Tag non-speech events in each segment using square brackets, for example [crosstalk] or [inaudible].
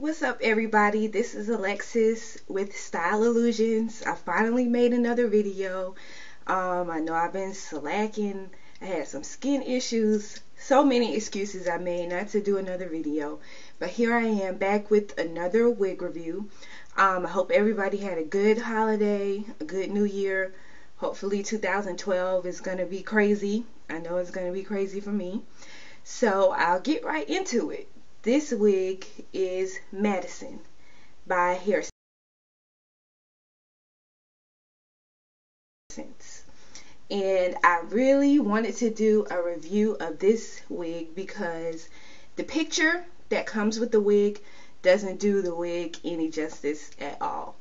What's up everybody? This is Alexis with Style Illusions. I finally made another video. Um, I know I've been slacking. I had some skin issues. So many excuses I made not to do another video. But here I am back with another wig review. Um, I hope everybody had a good holiday, a good new year. Hopefully 2012 is going to be crazy. I know it's going to be crazy for me. So I'll get right into it. This wig is Madison by Hair Sense. And I really wanted to do a review of this wig because the picture that comes with the wig doesn't do the wig any justice at all.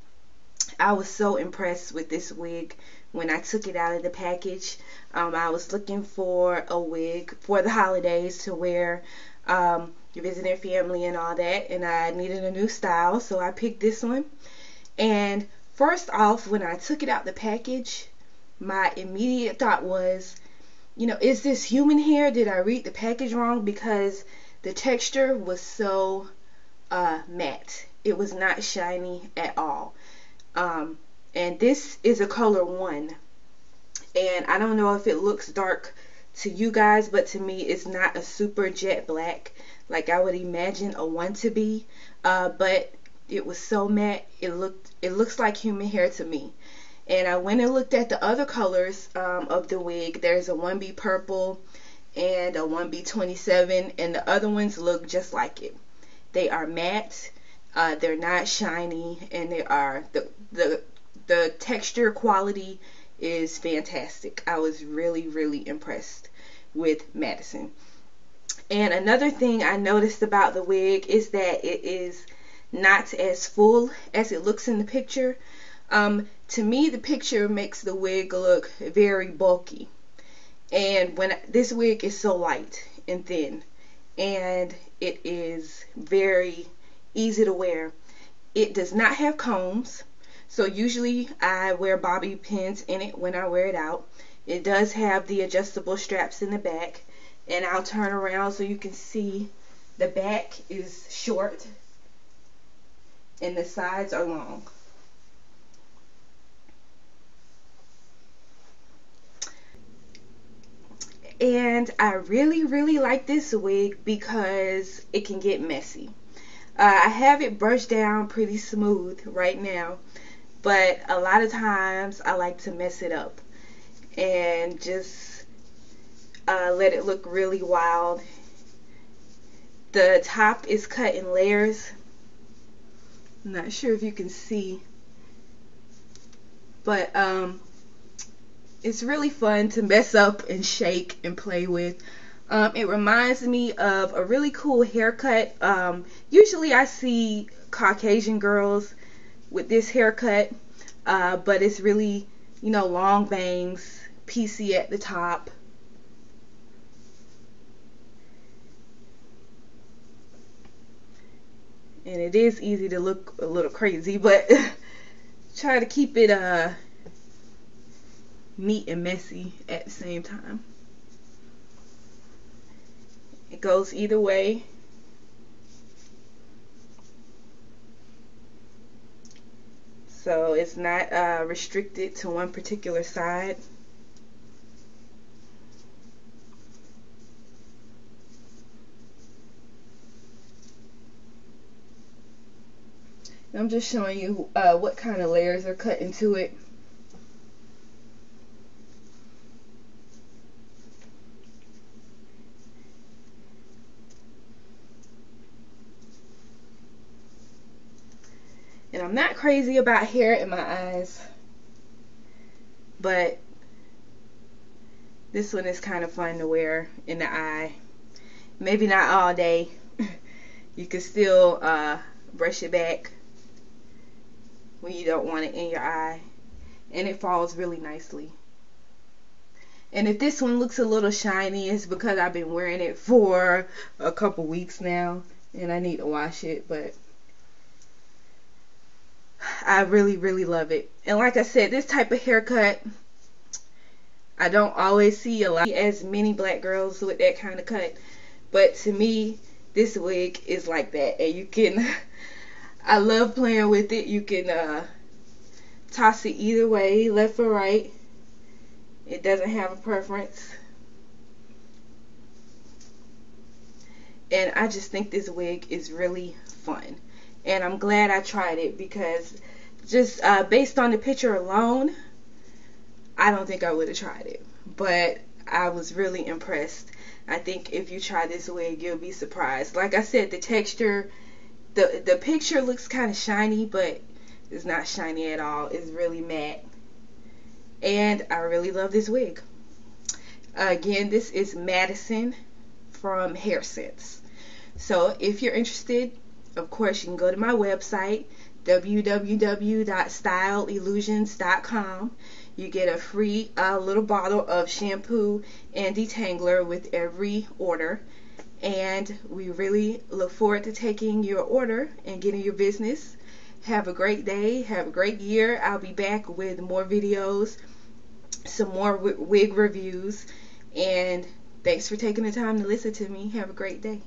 I was so impressed with this wig when I took it out of the package. Um, I was looking for a wig for the holidays to wear um, visiting family and all that, and I needed a new style, so I picked this one. And first off, when I took it out the package, my immediate thought was, you know, is this human hair? Did I read the package wrong? Because the texture was so uh, matte. It was not shiny at all. Um, and this is a color one. And I don't know if it looks dark to you guys, but to me, it's not a super jet black like I would imagine a one to be. Uh, but it was so matte, it looked it looks like human hair to me. And I went and looked at the other colors um, of the wig. There's a 1B purple and a 1B27, and the other ones look just like it. They are matte, uh, they're not shiny, and they are the the the texture quality is fantastic. I was really really impressed with Madison. And another thing I noticed about the wig is that it is not as full as it looks in the picture. Um, to me, the picture makes the wig look very bulky. And when this wig is so light and thin, and it is very easy to wear. It does not have combs, so usually I wear bobby pins in it when I wear it out. It does have the adjustable straps in the back and I'll turn around so you can see the back is short and the sides are long. And I really, really like this wig because it can get messy. Uh, I have it brushed down pretty smooth right now, but a lot of times I like to mess it up and just uh, let it look really wild. The top is cut in layers. I'm not sure if you can see, but um, it's really fun to mess up and shake and play with. Um, it reminds me of a really cool haircut. Um, usually I see Caucasian girls with this haircut, uh, but it's really, you know, long bangs, PC at the top. And it is easy to look a little crazy, but [laughs] try to keep it uh neat and messy at the same time. It goes either way. So it's not uh, restricted to one particular side. I'm just showing you uh, what kind of layers are cut into it. And I'm not crazy about hair in my eyes, but this one is kind of fun to wear in the eye. Maybe not all day. [laughs] you can still uh, brush it back when you don't want it in your eye and it falls really nicely. And if this one looks a little shiny it's because I've been wearing it for a couple weeks now and I need to wash it but I really really love it. And like I said this type of haircut I don't always see a lot as many black girls with that kind of cut. But to me this wig is like that and you can [laughs] I love playing with it. You can uh, toss it either way, left or right. It doesn't have a preference. And I just think this wig is really fun. And I'm glad I tried it because just uh, based on the picture alone, I don't think I would have tried it. But I was really impressed. I think if you try this wig, you'll be surprised. Like I said, the texture, the the picture looks kind of shiny, but it's not shiny at all. It's really matte. And I really love this wig. Again, this is Madison from Hair Sense. So if you're interested, of course, you can go to my website, www.styleillusions.com. You get a free uh, little bottle of shampoo and detangler with every order. And we really look forward to taking your order and getting your business. Have a great day. Have a great year. I'll be back with more videos, some more wig reviews. And thanks for taking the time to listen to me. Have a great day.